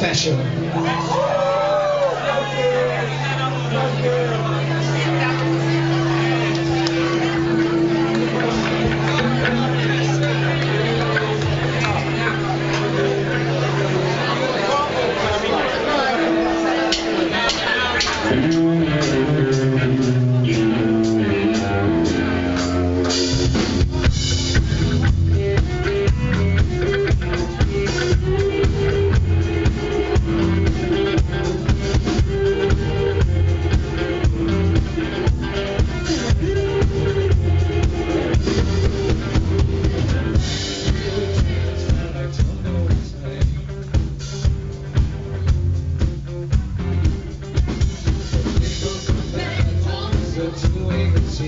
fashion.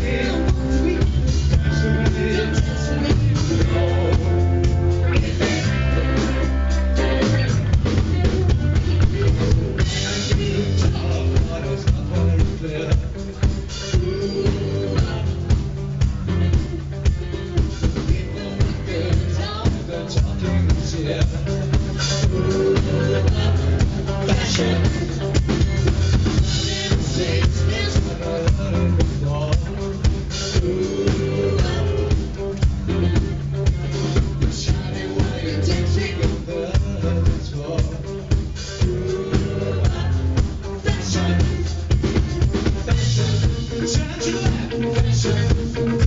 Deus. to listen.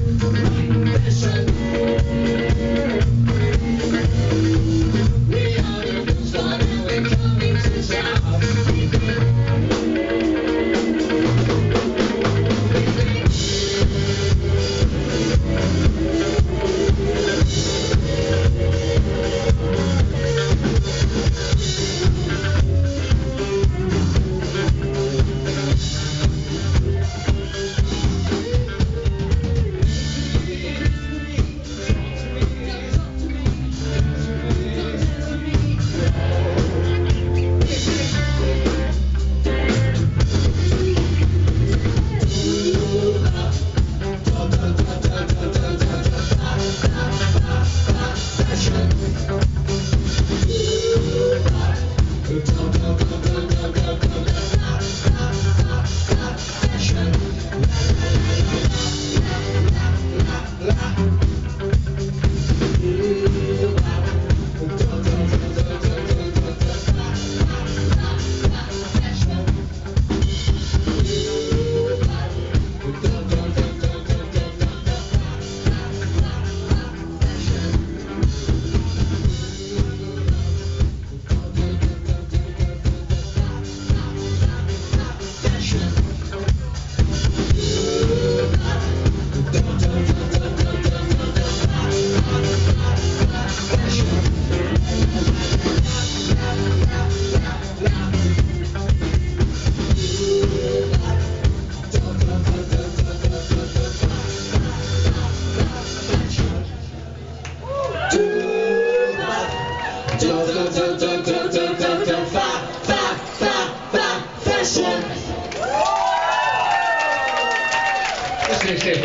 Fashion.